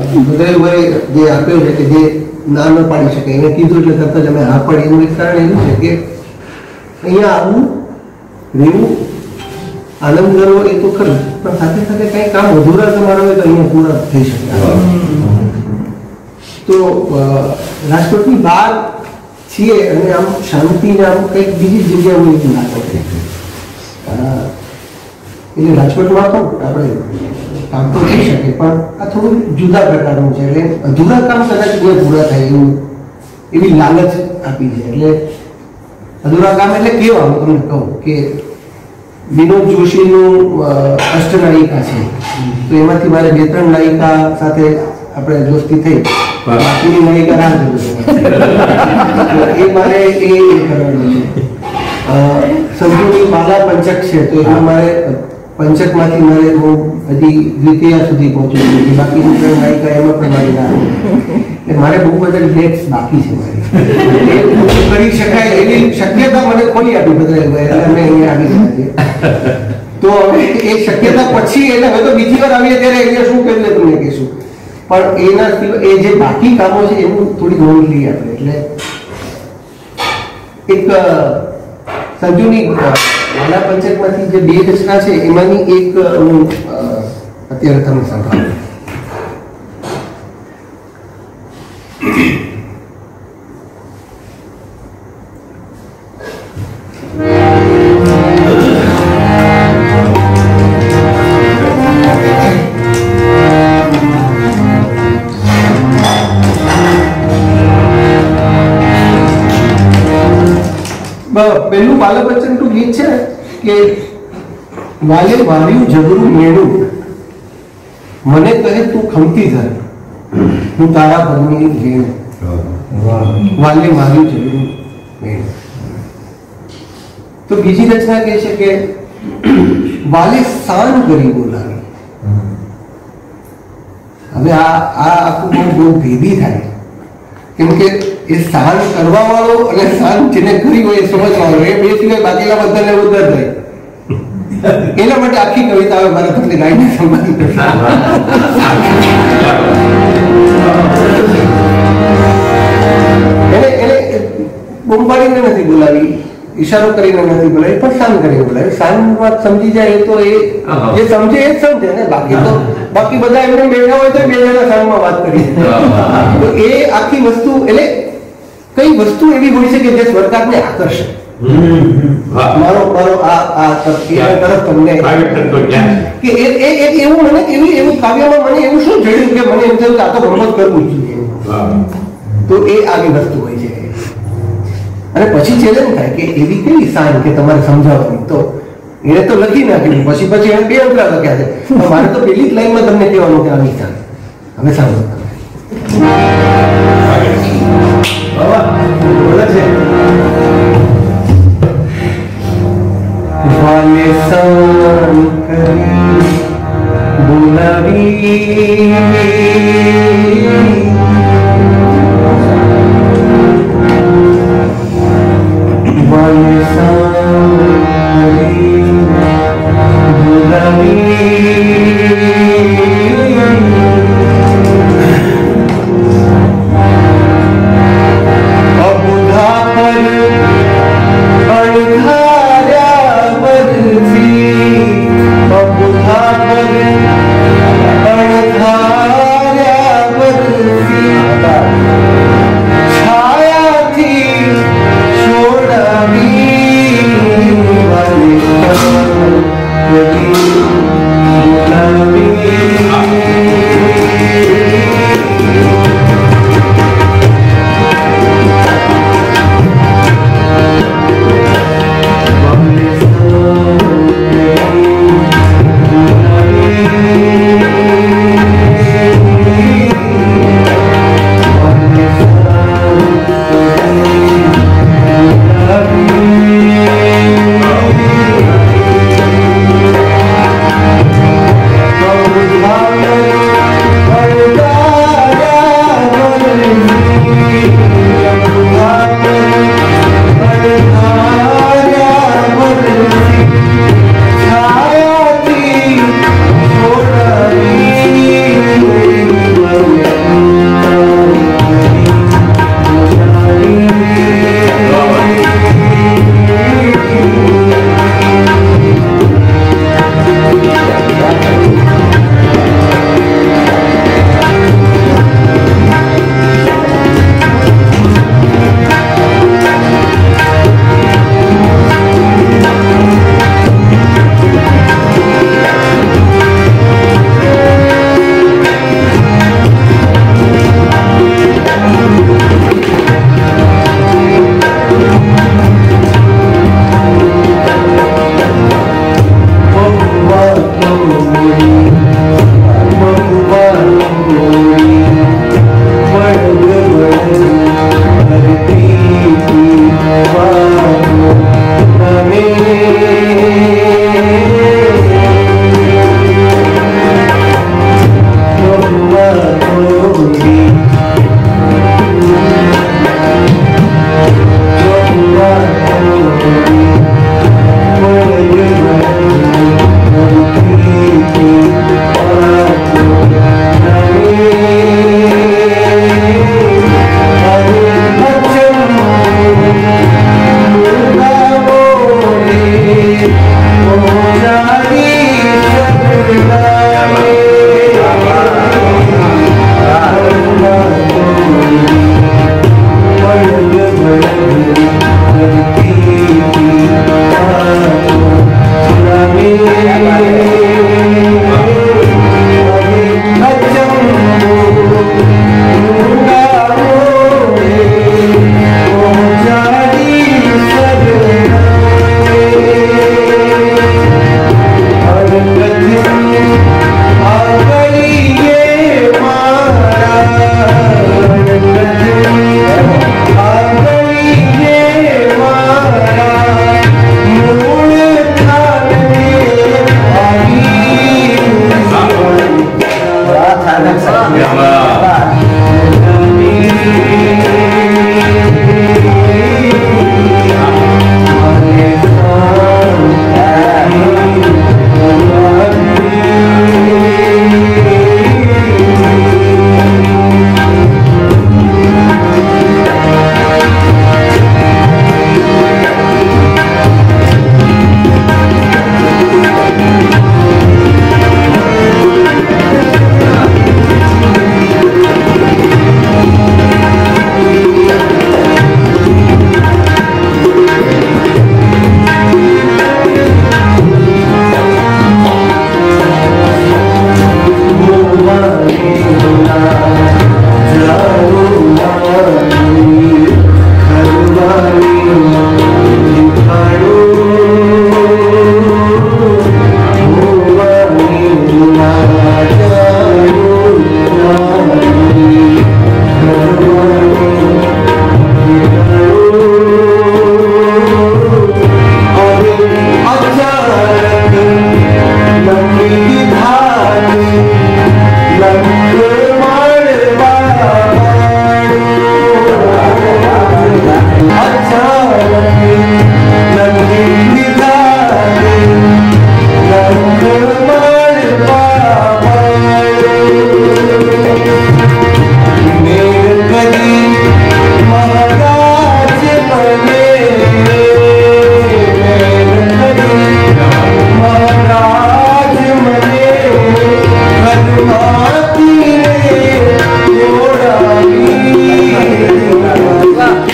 હેતુ બધા ભાઈ જે આપ્યો છે કે જે ના ન પાડી શકે. એને કીધું એટલે તરત જ અમે હા પાડી. એનું એક કારણ એવું છે કે અહીંયા આવું રહેવું આનંદ કરવો એ તો ખરું. પણ સાથે સાથે કંઈ કામ અધૂરા તમારા હોય તો અહીંયા પૂરા થઈ શકે. તો રાજકોટની બહાર છીએ અને આમ શાંતિને આમ કંઈક બીજી જગ્યા હોય એવું લાગે છે એટલે રાજકોટમાં પણ આપણે કામ તો થઈ શકે પણ આ થોડું જુદા પ્રકારનું છે એટલે અધૂરા કામ કદાચ બે પૂરા થાય એવું એવી લાલચ આપી છે. એટલે અધૂરા કામ એટલે કેવા હું તમને કહું કે વિનોદ જોશીનું અષ્ટનાયિકા છે. તો એમાંથી મારે બે ત્રણ નાયિકા સાથે આપણે દોસ્તી થઈ. બાકીની નાયિકા રાહ જોવે એ મારે એ કરવાનું છે. અ, સંજુની માલા પંચક છે તો એમાં મારે પંચકમાંથી મારે હું હજી દ્વિતીય સુધી પહોંચું છું. બાકી ત્રણ નાયિકા એમાં પણ ના એટલે મારે બહુ બધા ડેટ્સ બાકી છે મારી. કરી શકાય એવી શક્યતા મને ખોલી આપી બધા અમે અહીંયા આવી ગયા તો હવે એ શક્યતા પછી, એટલે હવે તો બીજી વાર આવીએ ત્યારે એટલે શું કરીએ તમને કહેશું. પણ એના એ જે બાકી કામો છે એનું થોડી નોંધ લઈએ આપણે. એટલે એક સંજુની વાલા પંચાયતમાંથી જે બે રચના છે એમાંની એક હું અત્યારે તમને સંભળાવું વાલે વાર્યું જગરું મેળું. મને કહે, તું ખમતી થાય હું તારા ભગની ઘેર વાલે વાર્યું જગરું મેળું. તો બીજી રચના કહે છે કે, વાલે સાન કરી બોલાવી. હવે આ આ આખું બહુ બહુ ભેદી થાય. કેમ કે એ સાન કરવા વાળો અને સાન જેને કરી હોય એ સમજવાનો એ બે સિવાય બાકીના બધાને ઉદ્ધર થાય. એના માટે આખી કવિતા હવે મારા તમને ગાઈને સંબંધ એને એને બૂમ નથી બોલાવી ઈશારો કરીને નથી બોલાવી પણ શાન કરીને બોલાવી. શાંત વાત સમજી જાય એ તો એ જે સમજે એ જ સમજે. ને બાકી તો બાકી બધા એમને બેઠા હોય તો બે જણા શાનમાં વાત કરી તો એ આખી વસ્તુ એટલે કઈ વસ્તુ એવી હોય છે કે જે સ્વર્ગાતને આકર્ષે? મારો મારો આ આ તરફ તરફ તમને કે એ એ એ એવું મને એવી એવું કાવ્યમાં મને એવું શું જડ્યું કે મને એમ થયું કે આ તો ગમત કરવું જોઈએ? તો એ આવી વસ્તુ હોય છે. અને પછી ચેલેન્જ થાય કે એવી કેવી સાઈન કે તમારે સમજાવવાની તો એને તો લખી નાખ્યું પછી પછી એને બે અંતરા લખ્યા છે. મારે તો પેલી જ લાઈનમાં તમને કહેવાનું કે આ સાઈન હવે સાંભળો તમે. છે? સાન કરી બોલાવી વાલે સાન કરી બોલાવી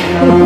Oh.